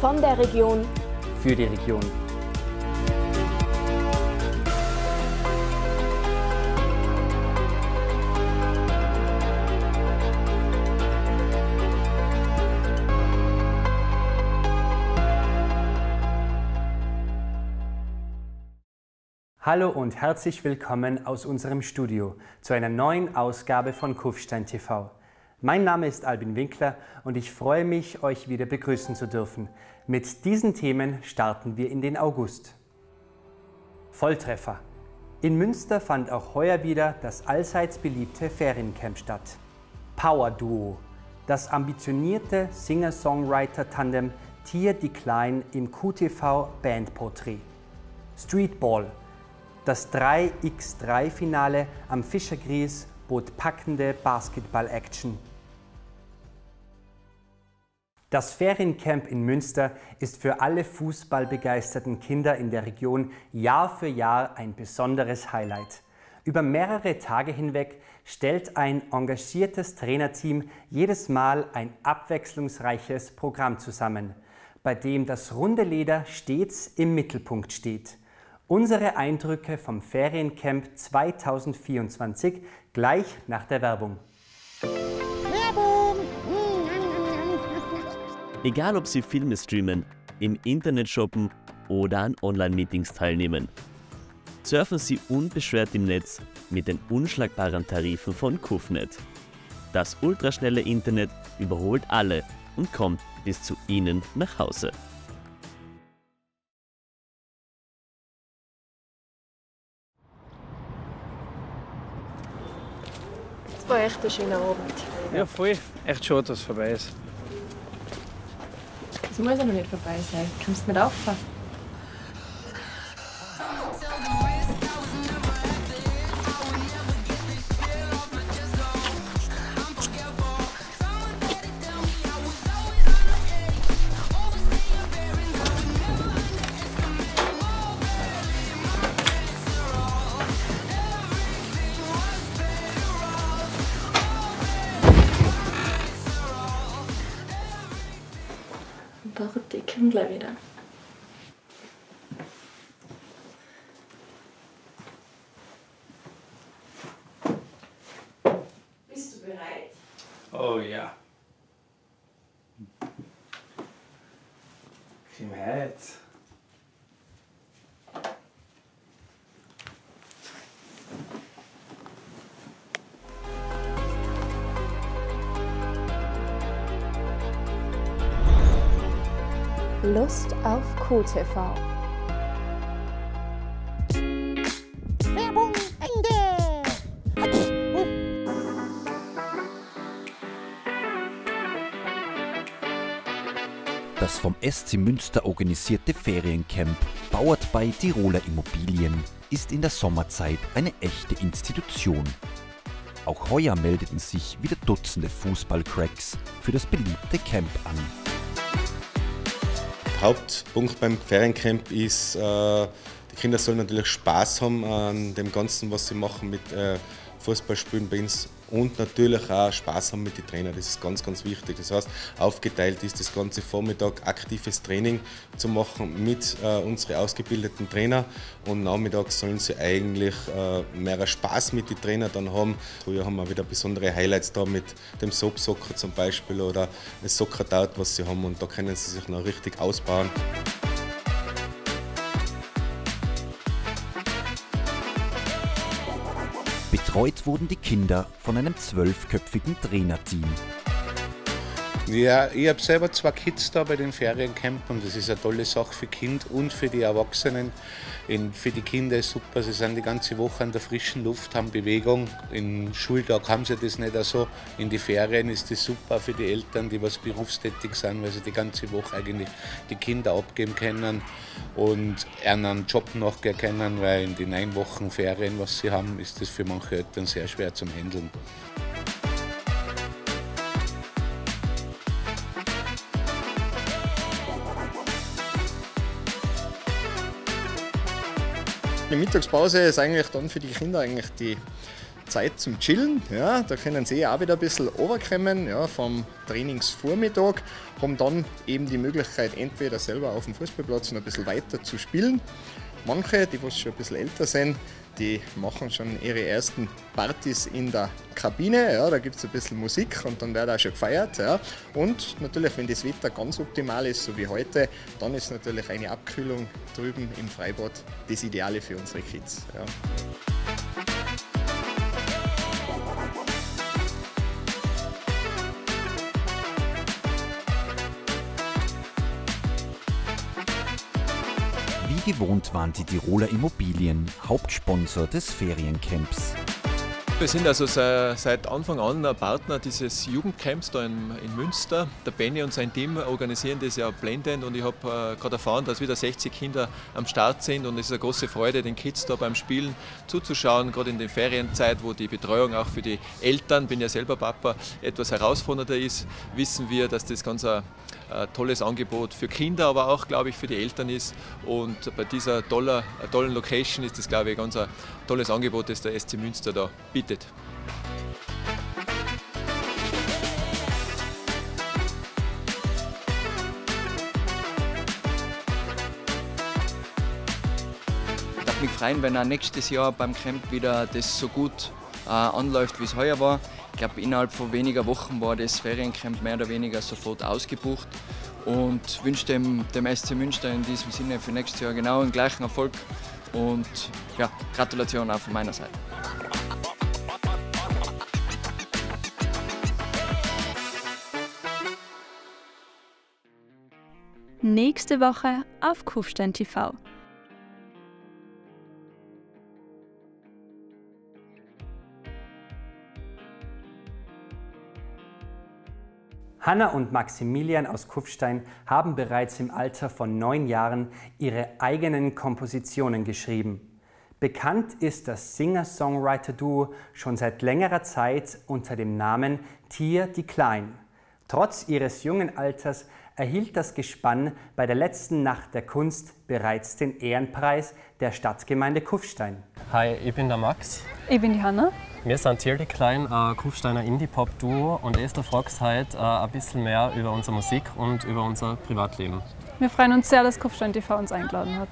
Von der Region. Für die Region. Hallo und herzlich willkommen aus unserem Studio zu einer neuen Ausgabe von Kufstein TV. Mein Name ist Albin Winkler und ich freue mich, euch wieder begrüßen zu dürfen. Mit diesen Themen starten wir in den August. Volltreffer. In Münster fand auch heuer wieder das allseits beliebte Feriencamp statt. Power Duo. Das ambitionierte Singer-Songwriter-Tandem Tier Decline im QTV Bandporträt. Streetball das 3x3-Finale am Fischergries bot packende Basketball-Action. Das Feriencamp in Münster ist für alle fußballbegeisterten Kinder in der Region Jahr für Jahr ein besonderes Highlight. Über mehrere Tage hinweg stellt ein engagiertes Trainerteam jedes Mal ein abwechslungsreiches Programm zusammen, bei dem das runde Leder stets im Mittelpunkt steht. Unsere Eindrücke vom Feriencamp 2024 gleich nach der Werbung. Egal ob Sie Filme streamen, im Internet shoppen oder an Online-Meetings teilnehmen. Surfen Sie unbeschwert im Netz mit den unschlagbaren Tarifen von Kufnet. Das ultraschnelle Internet überholt alle und kommt bis zu Ihnen nach Hause. war echt ein schöner Abend. Ja, voll. Echt schade, dass es vorbei ist. Es muss ja noch nicht vorbei sein. Kannst du mit auffahren? Dorothee kommt gleich wieder. Lust auf QTV. Werbung Ende! Das vom SC Münster organisierte Feriencamp, Bauert bei Tiroler Immobilien, ist in der Sommerzeit eine echte Institution. Auch heuer meldeten sich wieder Dutzende Fußballcracks für das beliebte Camp an. Hauptpunkt beim Feriencamp ist, äh, die Kinder sollen natürlich Spaß haben an dem Ganzen, was sie machen mit äh, Fußballspielen bei uns und natürlich auch Spaß haben mit den Trainern. Das ist ganz, ganz wichtig. Das heißt, aufgeteilt ist das ganze Vormittag aktives Training zu machen mit äh, unseren ausgebildeten Trainern und nachmittags sollen sie eigentlich äh, mehr Spaß mit den Trainern dann haben. Früher haben wir wieder besondere Highlights da mit dem Soap Soccer zum Beispiel oder das Soccer Dart, was sie haben und da können sie sich noch richtig ausbauen. Betreut wurden die Kinder von einem zwölfköpfigen Trainerteam. Ja, ich habe selber zwei Kids da bei den Feriencamp und das ist eine tolle Sache für Kind und für die Erwachsenen. In, für die Kinder ist super, sie sind die ganze Woche an der frischen Luft, haben Bewegung. Im Schultag haben sie das nicht so. In die Ferien ist das super für die Eltern, die was berufstätig sind, weil sie die ganze Woche eigentlich die Kinder abgeben können und einen Job nachgehen können, weil in den neun Wochen Ferien, was sie haben, ist das für manche Eltern sehr schwer zum Handeln. Die Mittagspause ist eigentlich dann für die Kinder eigentlich die, Zeit zum Chillen. Ja, da können sie auch wieder ein bisschen runterkommen ja, vom Trainingsvormittag, haben dann eben die Möglichkeit, entweder selber auf dem Fußballplatz noch ein bisschen weiter zu spielen. Manche, die was schon ein bisschen älter sind, die machen schon ihre ersten Partys in der Kabine. Ja, da gibt es ein bisschen Musik und dann wird auch schon gefeiert. Ja. Und natürlich, wenn das Wetter ganz optimal ist, so wie heute, dann ist natürlich eine Abkühlung drüben im Freibad das Ideale für unsere Kids. Ja. Wie gewohnt waren die Tiroler Immobilien Hauptsponsor des Feriencamps. Wir sind also seit Anfang an ein Partner dieses Jugendcamps da in, Münster. Der Benny und sein Team organisieren das ja blendend und ich habe äh, gerade erfahren, dass wieder 60 Kinder am Start sind und es ist eine große Freude, den Kids da beim Spielen zuzuschauen, gerade in der Ferienzeit, wo die Betreuung auch für die Eltern, bin ja selber Papa, etwas herausfordernder ist, wissen wir, dass das ganz ein, ein tolles Angebot für Kinder, aber auch, glaube ich, für die Eltern ist. Und bei dieser toller, tollen Location ist das, glaube ich, ganz ein tolles Angebot, das der SC Münster da bietet. Ich darf mich freuen, wenn auch nächstes Jahr beim Camp wieder das so gut äh, anläuft, wie es heuer war. Ich glaube, innerhalb von weniger Wochen war das Feriencamp mehr oder weniger sofort ausgebucht und wünsche dem, dem SC Münster in diesem Sinne für nächstes Jahr genau den gleichen Erfolg und ja, Gratulation auch von meiner Seite. Nächste Woche auf Kufstein TV. Hanna und Maximilian aus Kufstein haben bereits im Alter von neun Jahren ihre eigenen Kompositionen geschrieben. Bekannt ist das Singer-Songwriter-Duo schon seit längerer Zeit unter dem Namen Tier die Klein. Trotz ihres jungen Alters erhielt das Gespann bei der letzten Nacht der Kunst bereits den Ehrenpreis der Stadtgemeinde Kufstein. Hi, ich bin der Max. Ich bin die Hanna. Wir sind Tier die Klein, ein Kufsteiner Indie-Pop-Duo und Esther fragt heute äh, ein bisschen mehr über unsere Musik und über unser Privatleben. Wir freuen uns sehr, dass Kufstein TV uns eingeladen hat.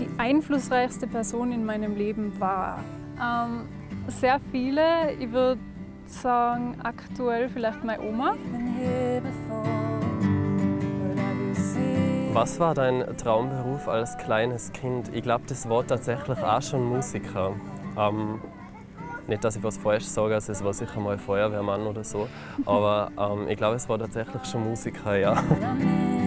Die einflussreichste Person in meinem Leben war ähm, sehr viele. Ich würde sagen, aktuell vielleicht meine Oma. Was war dein Traumberuf als kleines Kind? Ich glaube, das war tatsächlich auch schon Musiker. Ähm, nicht, dass ich was falsch sage, also es war sicher mal Feuerwehrmann oder so, aber ähm, ich glaube, es war tatsächlich schon Musiker, ja.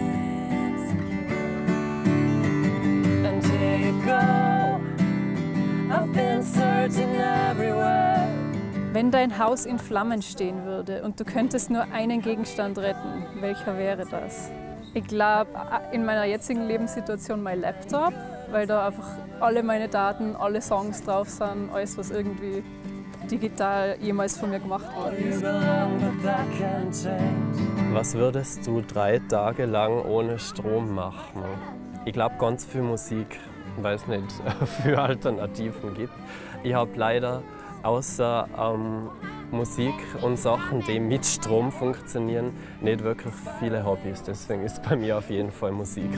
Wenn dein Haus in Flammen stehen würde und du könntest nur einen Gegenstand retten, welcher wäre das? Ich glaube, in meiner jetzigen Lebenssituation mein Laptop, weil da einfach alle meine Daten, alle Songs drauf sind, alles, was irgendwie digital jemals von mir gemacht worden ist. Was würdest du drei Tage lang ohne Strom machen? Ich glaube, ganz viel Musik, weil es nicht für Alternativen gibt. Ich habe leider außer ähm, Musik und Sachen, die mit Strom funktionieren, nicht wirklich viele Hobbys. Deswegen ist bei mir auf jeden Fall Musik.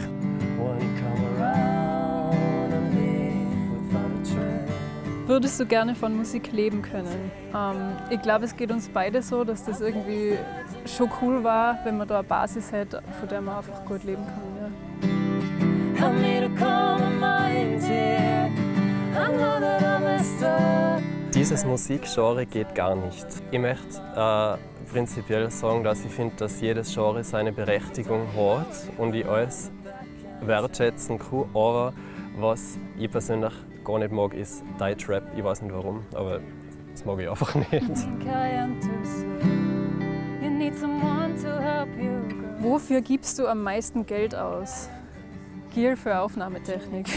Würdest du gerne von Musik leben können? Ähm, ich glaube, es geht uns beide so, dass das irgendwie schon cool war, wenn man da eine Basis hat, von der man einfach gut leben kann. Dieses Musikgenre geht gar nicht. Ich möchte äh, prinzipiell sagen, dass ich finde, dass jedes Genre seine Berechtigung hat und ich alles wertschätzen kann. Aber was ich persönlich gar nicht mag, ist Deutsch Rap. Ich weiß nicht warum, aber das mag ich einfach nicht. Wofür gibst du am meisten Geld aus? Gear für Aufnahmetechnik.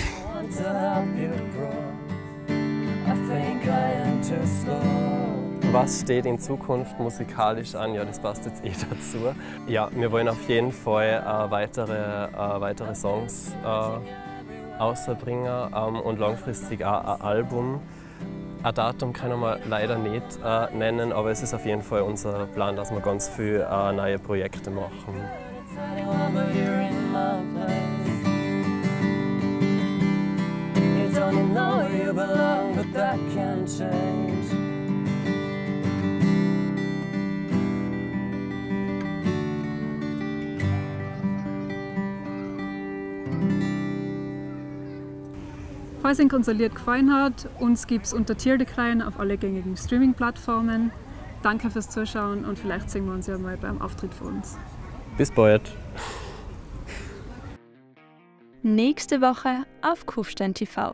Was steht in Zukunft musikalisch an? Ja, das passt jetzt eh dazu. Ja, wir wollen auf jeden Fall äh, weitere, äh, weitere Songs äh, außerbringen ähm, und langfristig auch ein Album. Ein Datum können wir leider nicht äh, nennen, aber es ist auf jeden Fall unser Plan, dass wir ganz viele äh, neue Projekte machen. Falls Ihnen unser Lied gefallen hat, uns gibt es unter Tierdekreien auf alle gängigen Streaming-Plattformen. Danke fürs Zuschauen und vielleicht sehen wir uns ja mal beim Auftritt von uns. Bis bald. Nächste Woche auf Kufstein TV.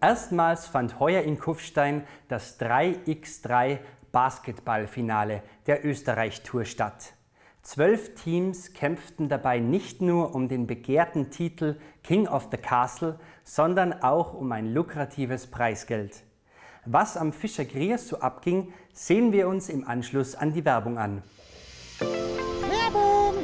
Erstmals fand heuer in Kufstein das 3x3 Basketballfinale der Österreich-Tour statt. Zwölf Teams kämpften dabei nicht nur um den begehrten Titel King of the Castle, sondern auch um ein lukratives Preisgeld. Was am Fischer Griers so abging, sehen wir uns im Anschluss an die Werbung an. Werbung!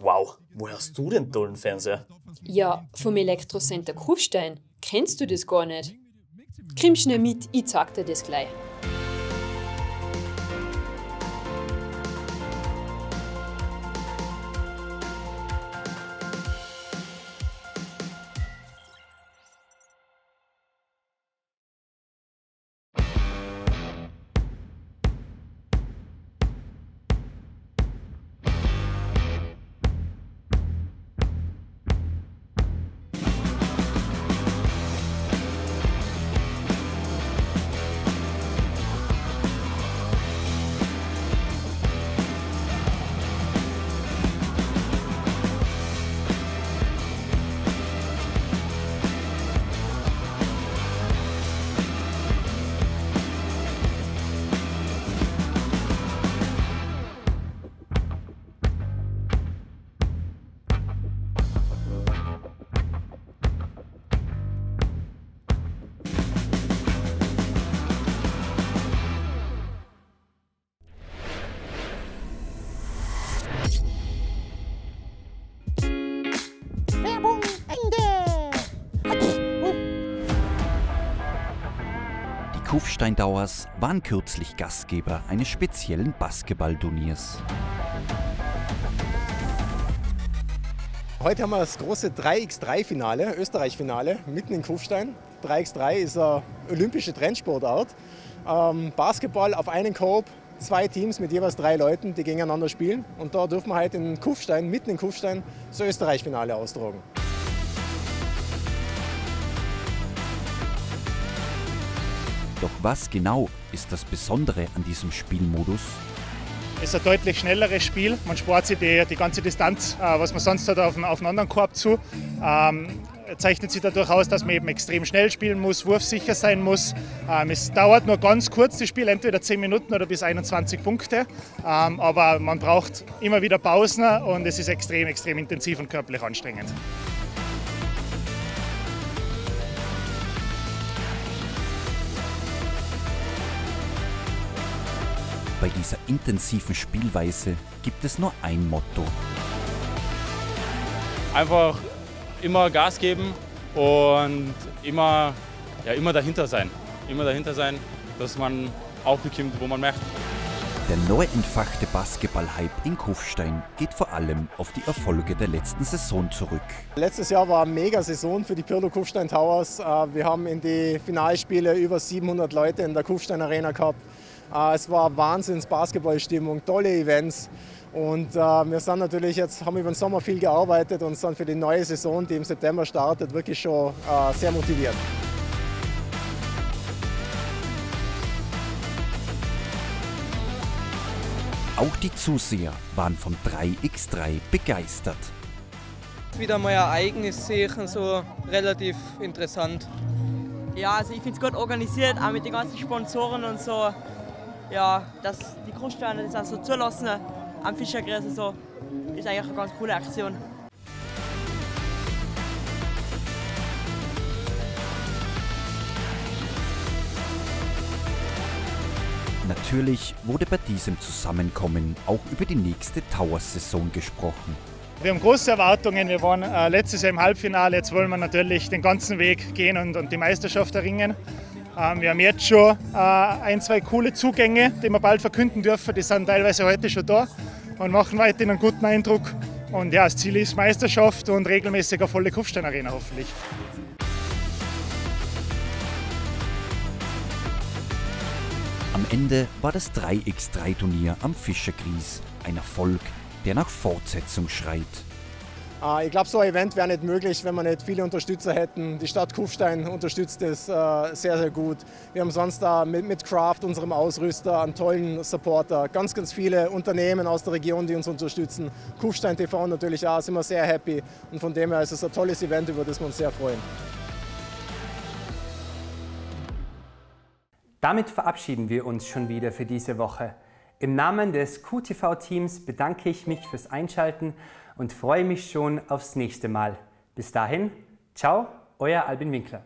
Wow, wo hast du den tollen Fernseher? Ja, vom Elektrocenter Kufstein. Kennst du das gar nicht? Komm schnell mit, ich zeig dir das gleich. Die Kufsteindauers waren kürzlich Gastgeber eines speziellen Basketballturniers. Heute haben wir das große 3x3-Finale, Österreich-Finale, mitten in Kufstein. 3x3 ist eine olympische Trendsportart. Ähm, Basketball auf einen Korb, zwei Teams mit jeweils drei Leuten, die gegeneinander spielen. Und da dürfen wir heute in Kufstein, mitten in Kufstein, das Österreich-Finale austragen. Doch was genau ist das Besondere an diesem Spielmodus? Es ist ein deutlich schnelleres Spiel. Man spart sich die, die ganze Distanz, äh, was man sonst hat, auf, einen- auf einen anderen Korb zu. Ähm, zeichnet sich dadurch aus, dass man eben extrem schnell spielen muss, wurfsicher sein muss. Ähm, es dauert nur ganz kurz das Spiel, entweder 10 Minuten oder bis 21 Punkte. Ähm, aber man braucht immer wieder Pausen und es ist extrem, extrem intensiv und körperlich anstrengend. Bei dieser intensiven Spielweise gibt es nur ein Motto. einfach immer Gas geben und immer, ja, immer dahinter sein. Immer dahinter sein, dass man aufbekommt, wo man möchte. Der neu entfachte Basketball-Hype in Kufstein geht vor allem auf die Erfolge der letzten Saison zurück. Letztes Jahr war eine mega Saison für die Pirlo Kufstein Towers. Äh, Wir haben in die Finalspiele über 700 Leute in der Kufstein Arena gehabt. Äh, Es war Wahnsinns Basketballstimmung, tolle Events. Und äh, wir sind natürlich jetzt, haben über den Sommer viel gearbeitet und sind für die neue Saison, die im September startet, wirklich schon äh, sehr motiviert. Auch die Zuseher waren vom 3x3 begeistert. Wieder mal ein eigenes Sehen, so relativ interessant. Ja, also ich finde es gut organisiert, auch mit den ganzen Sponsoren und so. Ja, dass die Großsteine das auch so zulassen, am Fischergräs. Also ist eigentlich eine ganz coole Aktion. Natürlich wurde bei diesem Zusammenkommen auch über die nächste Towers-Saison gesprochen. Wir haben große Erwartungen. Wir waren äh, letztes Jahr im Halbfinale. Jetzt wollen wir natürlich den ganzen Weg gehen und, und die Meisterschaft erringen. Ähm, wir haben jetzt schon äh, ein, zwei coole Zugänge, die wir bald verkünden dürfen. Die sind teilweise heute schon da und machen weiterhin einen guten Eindruck. Und ja, das Ziel ist Meisterschaft und regelmäßig eine volle Kufstein Arena hoffentlich. Am Ende war das 3x3-Turnier am Fischergries ein Erfolg, der nach Fortsetzung schreit. Äh, ich glaube, so ein Event wäre nicht möglich, wenn wir nicht viele Unterstützer hätten. Die Stadt Kufstein unterstützt es äh, sehr, sehr gut. Wir haben sonst da mit, Craft, unserem Ausrüster, einen tollen Supporter. Ganz, ganz viele Unternehmen aus der Region, die uns unterstützen. Kufstein TV natürlich auch, sind wir sehr happy. Und von dem her ist es ein tolles Event, über das wir uns sehr freuen. Damit verabschieden wir uns schon wieder für diese Woche. Im Namen des QTV-Teams bedanke ich mich fürs Einschalten und freue mich schon aufs nächste Mal. Bis dahin, ciao, euer Albin Winkler.